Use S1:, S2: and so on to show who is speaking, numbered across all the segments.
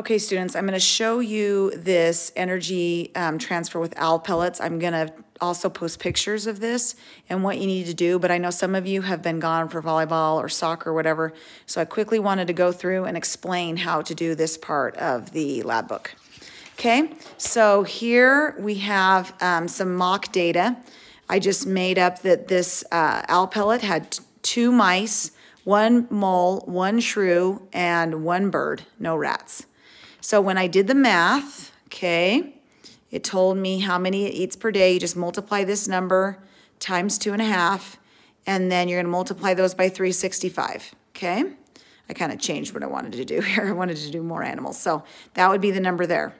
S1: Okay, students, I'm going to show you this energy um, transfer with owl pellets. I'm going to also post pictures of this and what you need to do, but I know some of you have been gone for volleyball or soccer or whatever, so I quickly wanted to go through and explain how to do this part of the lab book. Okay, so here we have um, some mock data. I just made up that this uh, owl pellet had two mice, one mole, one shrew, and one bird, no rats. So when I did the math, okay, it told me how many it eats per day. You just multiply this number times two and a half, and then you're gonna multiply those by 365, okay? I kind of changed what I wanted to do here. I wanted to do more animals, so that would be the number there.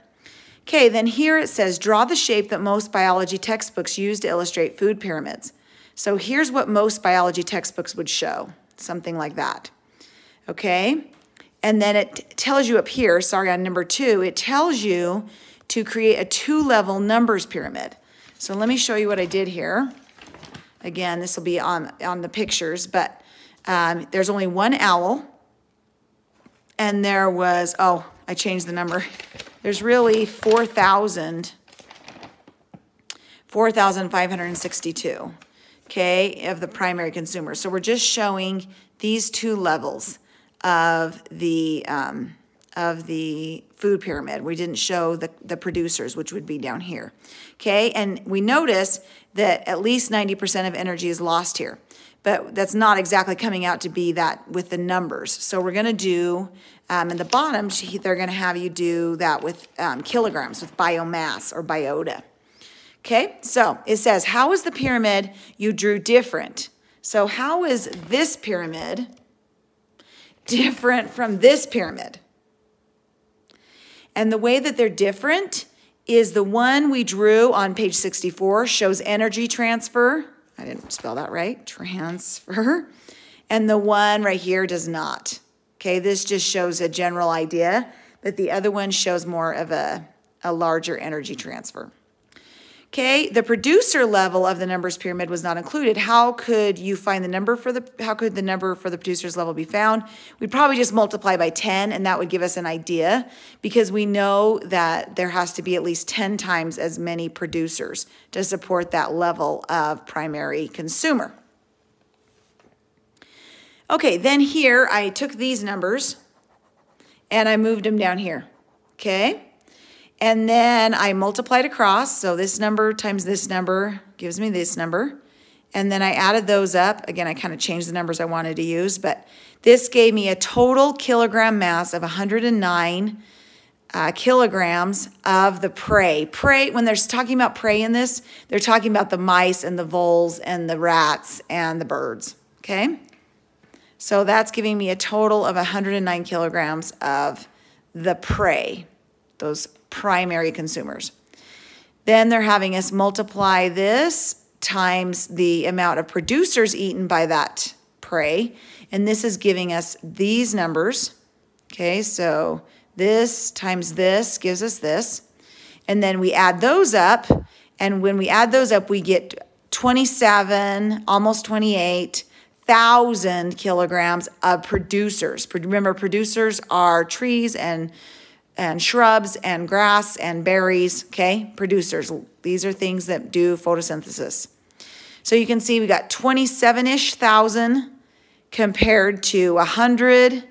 S1: Okay, then here it says, draw the shape that most biology textbooks use to illustrate food pyramids. So here's what most biology textbooks would show, something like that. Okay, and then it tells you up here, sorry, on number two, it tells you to create a two-level numbers pyramid. So let me show you what I did here. Again, this will be on, on the pictures, but um, there's only one owl. And there was, oh, I changed the number. There's really 4,000, 4,562, okay, of the primary consumers. So we're just showing these two levels of the um, of the food pyramid. We didn't show the, the producers, which would be down here. Okay, and we notice that at least 90% of energy is lost here. But that's not exactly coming out to be that with the numbers. So we're gonna do, um, in the bottom, they're gonna have you do that with um, kilograms, with biomass or biota. Okay, so it says, how is the pyramid you drew different? So how is this pyramid different from this pyramid. And the way that they're different is the one we drew on page 64 shows energy transfer. I didn't spell that right, transfer. And the one right here does not. Okay, this just shows a general idea, but the other one shows more of a, a larger energy transfer. Okay, the producer level of the numbers pyramid was not included. How could you find the number for the, how could the number for the producer's level be found? We'd probably just multiply by 10 and that would give us an idea because we know that there has to be at least 10 times as many producers to support that level of primary consumer. Okay, then here I took these numbers and I moved them down here, okay? And then I multiplied across. So this number times this number gives me this number. And then I added those up. Again, I kind of changed the numbers I wanted to use, but this gave me a total kilogram mass of 109 uh, kilograms of the prey. Prey, when they're talking about prey in this, they're talking about the mice and the voles and the rats and the birds, okay? So that's giving me a total of 109 kilograms of the prey, those primary consumers. Then they're having us multiply this times the amount of producers eaten by that prey. And this is giving us these numbers. Okay, so this times this gives us this. And then we add those up. And when we add those up, we get 27, almost 28,000 kilograms of producers. Remember, producers are trees and and shrubs and grass and berries, okay? Producers. These are things that do photosynthesis. So you can see we got 27-ish thousand compared to 100,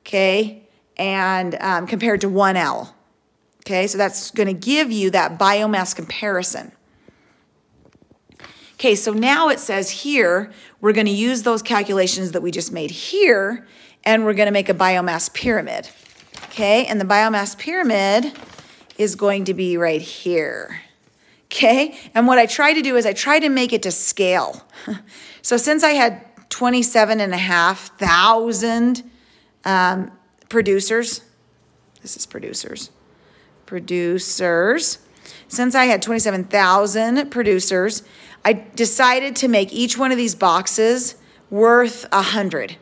S1: okay? And um, compared to one owl, okay? So that's gonna give you that biomass comparison. Okay, so now it says here, we're gonna use those calculations that we just made here, and we're gonna make a biomass pyramid. Okay, and the biomass pyramid is going to be right here. Okay, and what I try to do is I try to make it to scale. so since I had 27 and a half thousand um, producers, this is producers, producers, since I had 27,000 producers, I decided to make each one of these boxes worth a 100.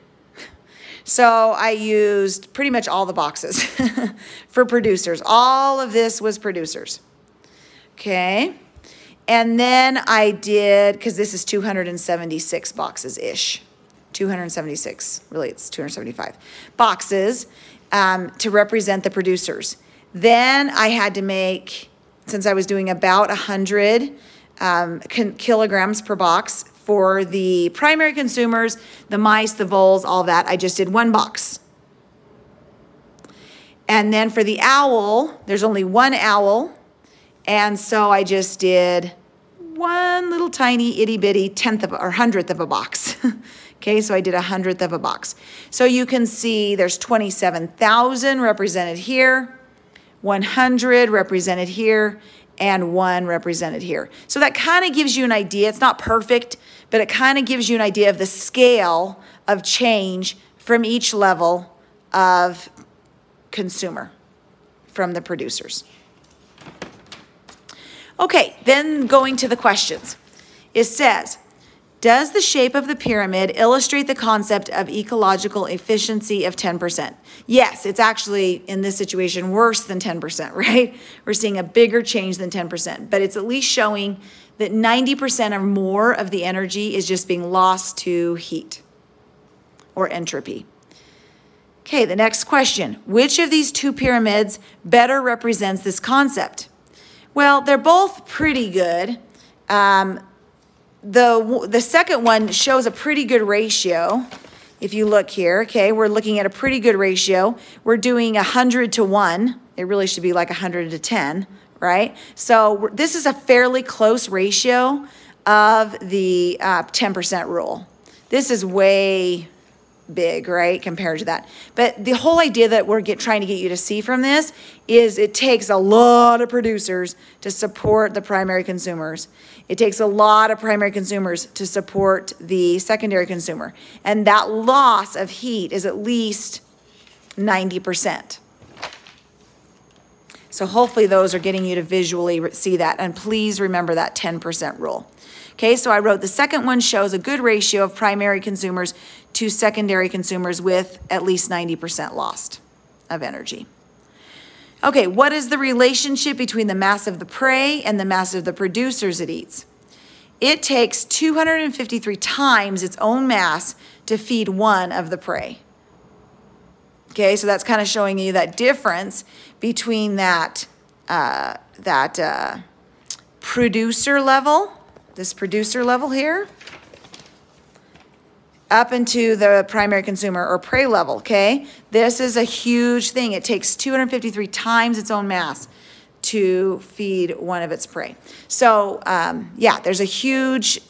S1: So I used pretty much all the boxes for producers. All of this was producers. Okay. And then I did, because this is 276 boxes-ish. 276, really it's 275 boxes. um, to represent the producers. Then I had to make, since I was doing about 100 um, kilograms per box for the primary consumers, the mice, the voles, all that, I just did one box. And then for the owl, there's only one owl. And so I just did one little tiny itty bitty tenth of or hundredth of a box. okay, so I did a hundredth of a box. So you can see there's 27,000 represented here, 100 represented here, and one represented here. So that kind of gives you an idea. It's not perfect, but it kind of gives you an idea of the scale of change from each level of consumer from the producers. Okay, then going to the questions. It says, does the shape of the pyramid illustrate the concept of ecological efficiency of 10%? Yes, it's actually in this situation worse than 10%, right? We're seeing a bigger change than 10%, but it's at least showing that 90% or more of the energy is just being lost to heat or entropy. Okay, the next question. Which of these two pyramids better represents this concept? Well, they're both pretty good. Um, the, the second one shows a pretty good ratio. If you look here, okay, we're looking at a pretty good ratio. We're doing 100 to 1. It really should be like 100 to 10, right? So this is a fairly close ratio of the 10% uh, rule. This is way big, right, compared to that. But the whole idea that we're get, trying to get you to see from this is it takes a lot of producers to support the primary consumers. It takes a lot of primary consumers to support the secondary consumer. And that loss of heat is at least 90%. So hopefully those are getting you to visually see that. And please remember that 10% rule. Okay, so I wrote the second one shows a good ratio of primary consumers to secondary consumers with at least 90% lost of energy. Okay, what is the relationship between the mass of the prey and the mass of the producers it eats? It takes 253 times its own mass to feed one of the prey. Okay, so that's kind of showing you that difference between that, uh, that uh, producer level this producer level here up into the primary consumer or prey level, okay? This is a huge thing. It takes 253 times its own mass to feed one of its prey. So um, yeah, there's a huge,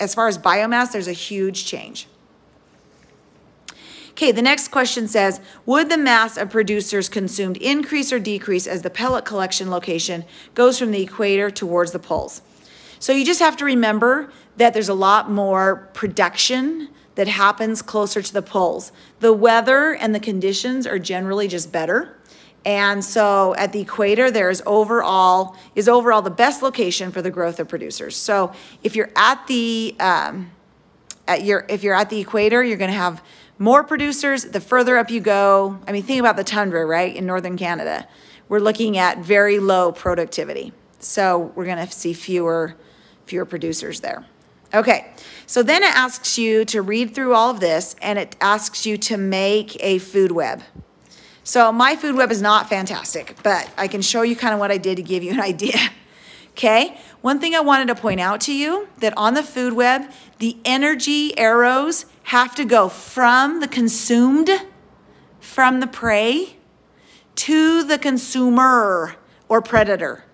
S1: as far as biomass, there's a huge change. Okay, the next question says, would the mass of producers consumed increase or decrease as the pellet collection location goes from the equator towards the poles? So you just have to remember that there's a lot more production that happens closer to the poles. The weather and the conditions are generally just better. And so at the equator, there's overall, is overall the best location for the growth of producers. So if you're at the, um, at your, if you're at the equator, you're gonna have more producers. The further up you go, I mean, think about the tundra, right, in northern Canada. We're looking at very low productivity. So we're gonna see fewer fewer producers there. Okay, so then it asks you to read through all of this and it asks you to make a food web. So my food web is not fantastic, but I can show you kind of what I did to give you an idea. Okay, one thing I wanted to point out to you that on the food web, the energy arrows have to go from the consumed, from the prey, to the consumer or predator.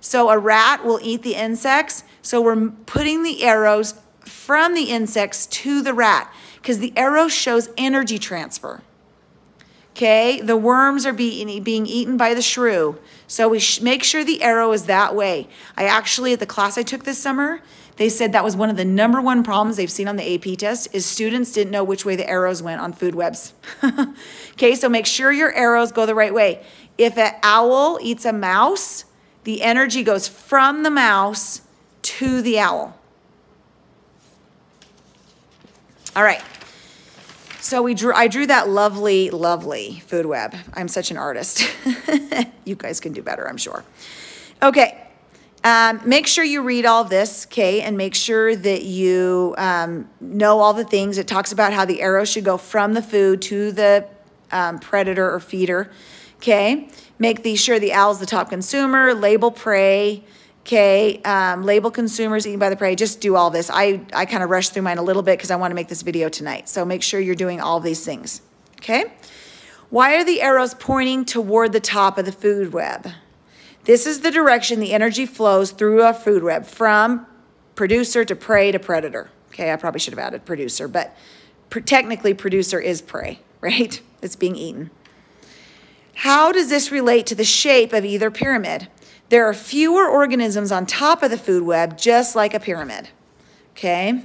S1: So a rat will eat the insects, so we're putting the arrows from the insects to the rat because the arrow shows energy transfer. Okay, the worms are being, being eaten by the shrew. So we make sure the arrow is that way. I actually, at the class I took this summer, they said that was one of the number one problems they've seen on the AP test is students didn't know which way the arrows went on food webs. okay, so make sure your arrows go the right way. If an owl eats a mouse, the energy goes from the mouse to the owl. All right. So we drew, I drew that lovely, lovely food web. I'm such an artist. you guys can do better, I'm sure. Okay. Um, make sure you read all this, okay, and make sure that you um, know all the things. It talks about how the arrow should go from the food to the um, predator or feeder. Okay, make the, sure the owl's the top consumer, label prey, okay, um, label consumers eaten by the prey, just do all this. I, I kind of rushed through mine a little bit because I want to make this video tonight. So make sure you're doing all these things, okay? Why are the arrows pointing toward the top of the food web? This is the direction the energy flows through a food web from producer to prey to predator. Okay, I probably should have added producer, but technically producer is prey, right? It's being eaten. How does this relate to the shape of either pyramid? There are fewer organisms on top of the food web, just like a pyramid. Okay?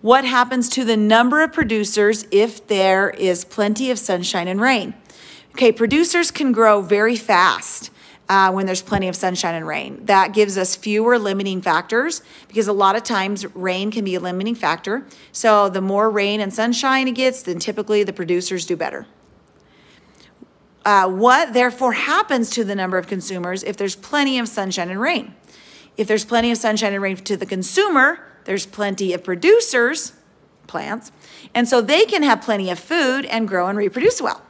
S1: What happens to the number of producers if there is plenty of sunshine and rain? Okay, producers can grow very fast uh, when there's plenty of sunshine and rain. That gives us fewer limiting factors because a lot of times rain can be a limiting factor. So the more rain and sunshine it gets, then typically the producers do better. Uh, what therefore happens to the number of consumers if there's plenty of sunshine and rain? If there's plenty of sunshine and rain to the consumer, there's plenty of producers, plants, and so they can have plenty of food and grow and reproduce well.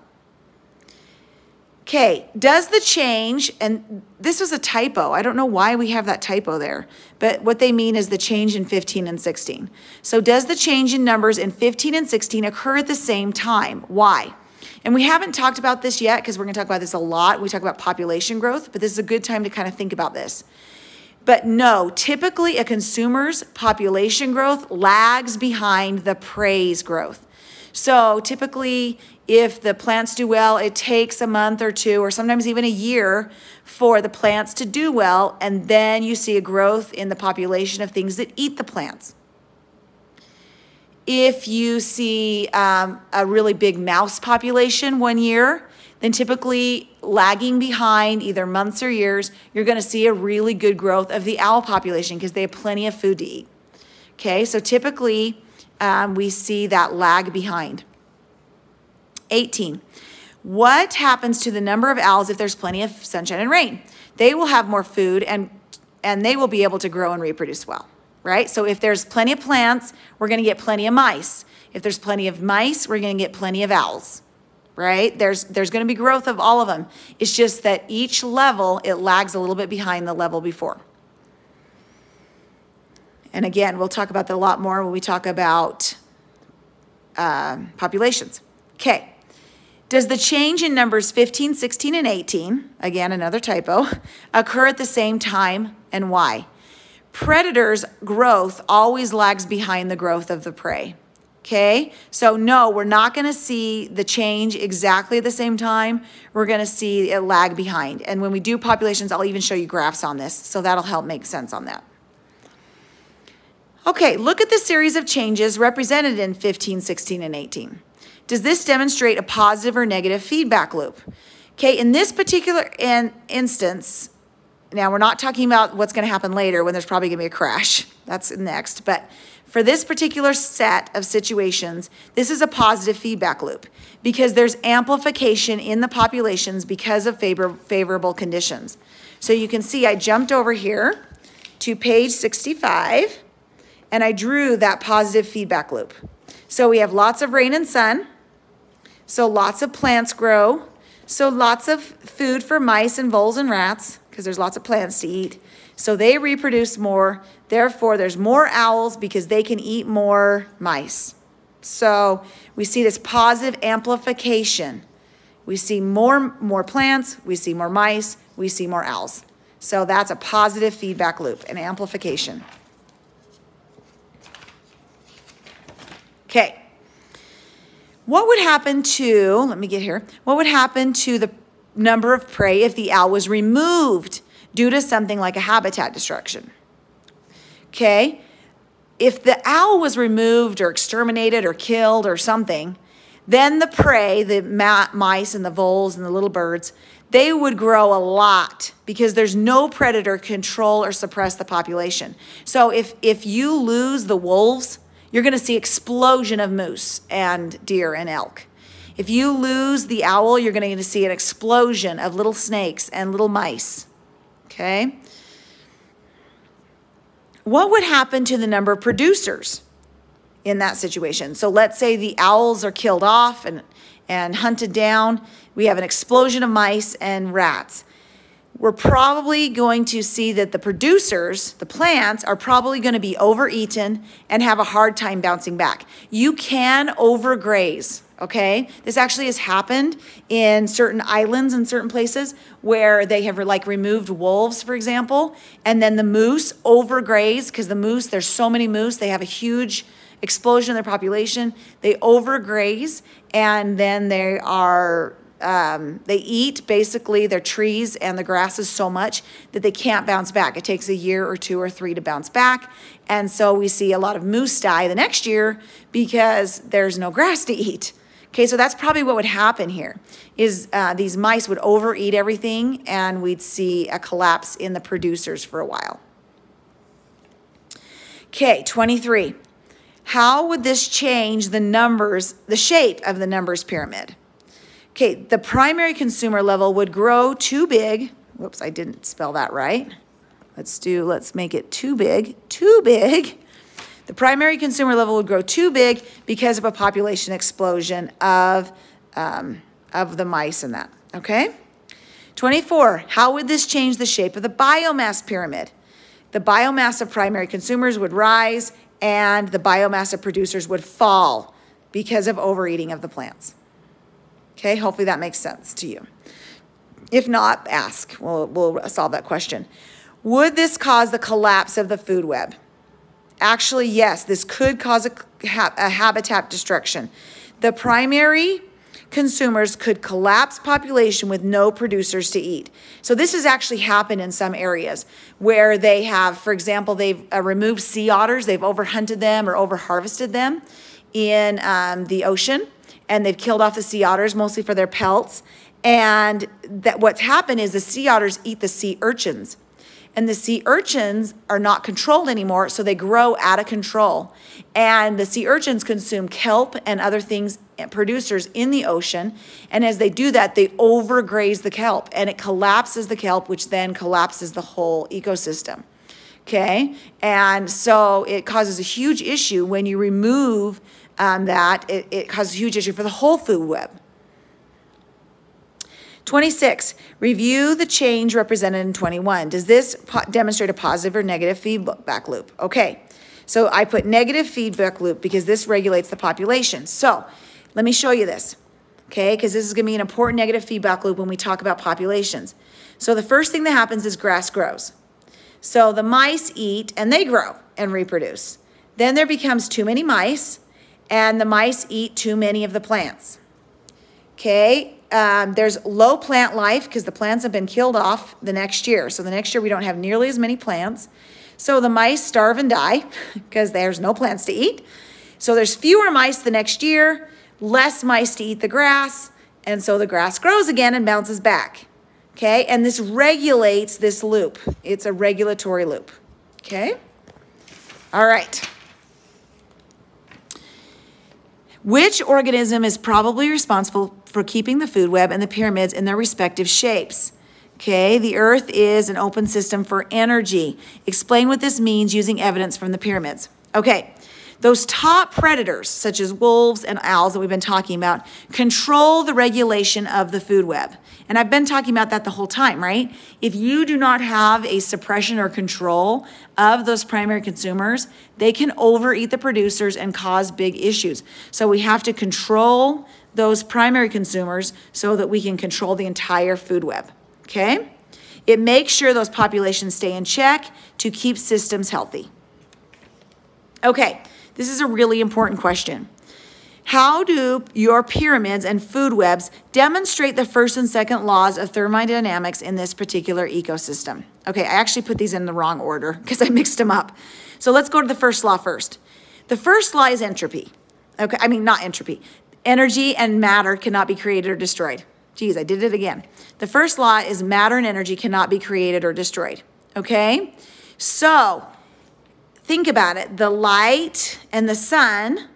S1: Okay, does the change, and this was a typo. I don't know why we have that typo there, but what they mean is the change in 15 and 16. So does the change in numbers in 15 and 16 occur at the same time? Why? And we haven't talked about this yet because we're going to talk about this a lot. We talk about population growth, but this is a good time to kind of think about this. But no, typically a consumer's population growth lags behind the prey's growth. So typically, if the plants do well, it takes a month or two, or sometimes even a year for the plants to do well, and then you see a growth in the population of things that eat the plants. If you see um, a really big mouse population one year, then typically lagging behind either months or years, you're going to see a really good growth of the owl population because they have plenty of food to eat. Okay, so typically um, we see that lag behind. 18. What happens to the number of owls if there's plenty of sunshine and rain? They will have more food and, and they will be able to grow and reproduce well right? So if there's plenty of plants, we're going to get plenty of mice. If there's plenty of mice, we're going to get plenty of owls, right? There's, there's going to be growth of all of them. It's just that each level, it lags a little bit behind the level before. And again, we'll talk about that a lot more when we talk about um, populations. Okay. Does the change in numbers 15, 16, and 18, again, another typo, occur at the same time and why? Predators' growth always lags behind the growth of the prey. Okay, so no, we're not going to see the change exactly at the same time. We're going to see it lag behind. And when we do populations, I'll even show you graphs on this, so that'll help make sense on that. Okay, look at the series of changes represented in 15, 16, and 18. Does this demonstrate a positive or negative feedback loop? Okay, in this particular in instance, now, we're not talking about what's going to happen later when there's probably going to be a crash. That's next. But for this particular set of situations, this is a positive feedback loop because there's amplification in the populations because of favor favorable conditions. So you can see I jumped over here to page 65 and I drew that positive feedback loop. So we have lots of rain and sun. So lots of plants grow. So lots of food for mice and voles and rats because there's lots of plants to eat. So they reproduce more. Therefore, there's more owls because they can eat more mice. So we see this positive amplification. We see more, more plants, we see more mice, we see more owls. So that's a positive feedback loop, an amplification. Okay. What would happen to, let me get here, what would happen to the number of prey if the owl was removed due to something like a habitat destruction. Okay? If the owl was removed or exterminated or killed or something, then the prey, the mice and the voles and the little birds, they would grow a lot because there's no predator control or suppress the population. So if, if you lose the wolves, you're going to see explosion of moose and deer and elk. If you lose the owl, you're going to see an explosion of little snakes and little mice. Okay? What would happen to the number of producers in that situation. So let's say the owls are killed off and, and hunted down. We have an explosion of mice and rats. We're probably going to see that the producers, the plants, are probably going to be overeaten and have a hard time bouncing back. You can overgraze okay? This actually has happened in certain islands and certain places where they have like removed wolves, for example, and then the moose overgraze because the moose, there's so many moose, they have a huge explosion in their population. They overgraze and then they are um, they eat basically their trees and the grasses so much that they can't bounce back. It takes a year or two or three to bounce back. And so we see a lot of moose die the next year because there's no grass to eat. Okay, so that's probably what would happen here, is uh, these mice would overeat everything and we'd see a collapse in the producers for a while. Okay, 23. How would this change the numbers, the shape of the numbers pyramid? Okay, the primary consumer level would grow too big. Whoops, I didn't spell that right. Let's do, let's make it too big, too big the primary consumer level would grow too big because of a population explosion of, um, of the mice and that, okay? 24, how would this change the shape of the biomass pyramid? The biomass of primary consumers would rise and the biomass of producers would fall because of overeating of the plants. Okay, hopefully that makes sense to you. If not, ask. We'll, we'll solve that question. Would this cause the collapse of the food web? Actually, yes, this could cause a, a habitat destruction. The primary consumers could collapse population with no producers to eat. So this has actually happened in some areas where they have, for example, they've uh, removed sea otters, they've overhunted them or overharvested them in um, the ocean, and they've killed off the sea otters mostly for their pelts. And that what's happened is the sea otters eat the sea urchins and the sea urchins are not controlled anymore, so they grow out of control. And the sea urchins consume kelp and other things, eh, producers in the ocean. And as they do that, they overgraze the kelp and it collapses the kelp, which then collapses the whole ecosystem. Okay, and so it causes a huge issue when you remove um, that, it, it causes a huge issue for the whole food web. 26, review the change represented in 21. Does this demonstrate a positive or negative feedback loop? Okay, so I put negative feedback loop because this regulates the population. So let me show you this, okay, because this is going to be an important negative feedback loop when we talk about populations. So the first thing that happens is grass grows. So the mice eat and they grow and reproduce. Then there becomes too many mice and the mice eat too many of the plants. Okay, um, there's low plant life because the plants have been killed off the next year. So the next year we don't have nearly as many plants. So the mice starve and die because there's no plants to eat. So there's fewer mice the next year, less mice to eat the grass, and so the grass grows again and bounces back. Okay, and this regulates this loop. It's a regulatory loop. Okay, all right. Which organism is probably responsible for keeping the food web and the pyramids in their respective shapes? Okay, the earth is an open system for energy. Explain what this means using evidence from the pyramids. Okay, those top predators, such as wolves and owls that we've been talking about, control the regulation of the food web. And I've been talking about that the whole time, right? If you do not have a suppression or control of those primary consumers, they can overeat the producers and cause big issues. So we have to control those primary consumers so that we can control the entire food web, okay? It makes sure those populations stay in check to keep systems healthy. Okay, this is a really important question. How do your pyramids and food webs demonstrate the first and second laws of thermodynamics in this particular ecosystem? Okay, I actually put these in the wrong order because I mixed them up. So let's go to the first law first. The first law is entropy. Okay, I mean, not entropy. Energy and matter cannot be created or destroyed. Geez, I did it again. The first law is matter and energy cannot be created or destroyed. Okay? So, think about it. The light and the sun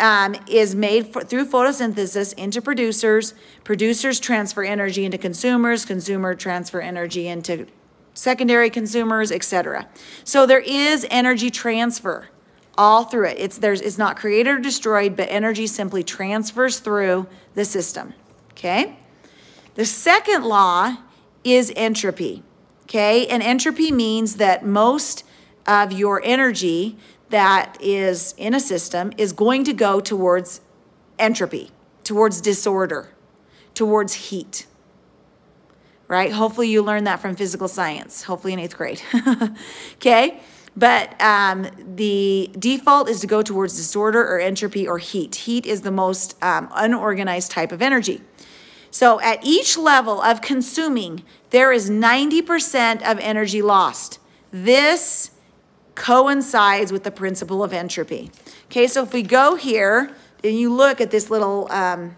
S1: um, is made for, through photosynthesis into producers. Producers transfer energy into consumers. Consumer transfer energy into secondary consumers, etc. So there is energy transfer. all through it. It's there's it's not created or destroyed, but energy simply transfers through the system. Okay? The second law is entropy. Okay? And entropy means that most of your energy that is in a system is going to go towards entropy, towards disorder, towards heat. Right? Hopefully you learned that from physical science, hopefully in eighth grade. okay? But um, the default is to go towards disorder or entropy or heat. Heat is the most um, unorganized type of energy. So at each level of consuming, there is 90% of energy lost. This coincides with the principle of entropy. Okay, so if we go here and you look at this little um,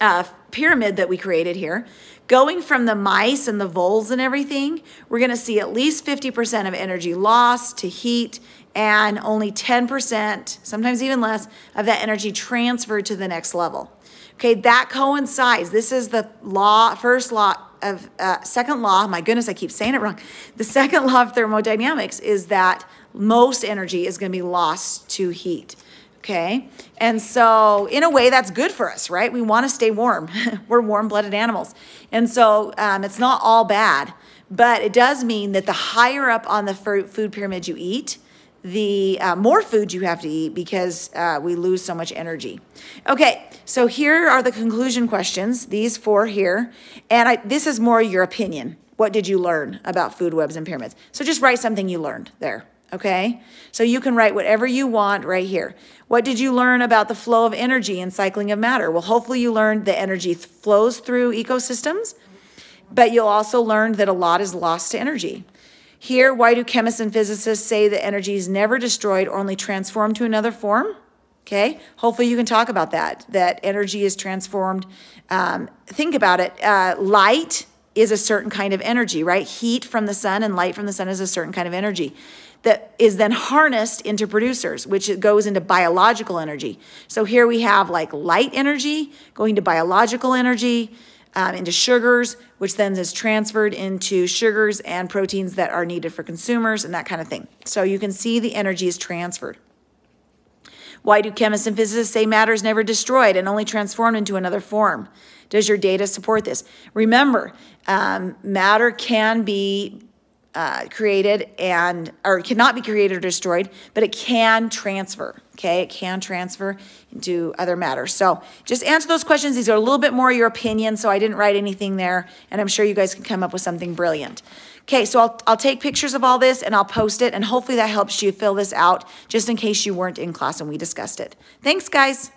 S1: uh, pyramid that we created here, going from the mice and the voles and everything, we're going to see at least 50% of energy lost to heat and only 10%, sometimes even less, of that energy transferred to the next level. Okay, that coincides. This is the law, first law of, uh, second law, my goodness, I keep saying it wrong. The second law of thermodynamics is that most energy is going to be lost to heat. Okay. And so, in a way, that's good for us, right? We want to stay warm. We're warm blooded animals. And so, um, it's not all bad, but it does mean that the higher up on the food pyramid you eat, the uh, more food you have to eat because uh, we lose so much energy. Okay, so here are the conclusion questions, these four here. And I, this is more your opinion. What did you learn about food webs and pyramids? So just write something you learned there okay? So you can write whatever you want right here. What did you learn about the flow of energy and cycling of matter? Well, hopefully you learned that energy flows through ecosystems, but you'll also learn that a lot is lost to energy. Here, why do chemists and physicists say that energy is never destroyed or only transformed to another form? Okay, hopefully you can talk about that, that energy is transformed. Um, think about it. Uh, light is a certain kind of energy, right? Heat from the sun and light from the sun is a certain kind of energy that is then harnessed into producers, which goes into biological energy. So here we have like light energy going to biological energy, um, into sugars, which then is transferred into sugars and proteins that are needed for consumers and that kind of thing. So you can see the energy is transferred. Why do chemists and physicists say matter is never destroyed and only transformed into another form? Does your data support this? Remember, um, matter can be uh, created and or cannot be created or destroyed, but it can transfer. Okay, it can transfer into other matters. So just answer those questions. These are a little bit more your opinion, so I didn't write anything there, and I'm sure you guys can come up with something brilliant. Okay, so I'll, I'll take pictures of all this and I'll post it, and hopefully that helps you fill this out just in case you weren't in class and we discussed it. Thanks, guys.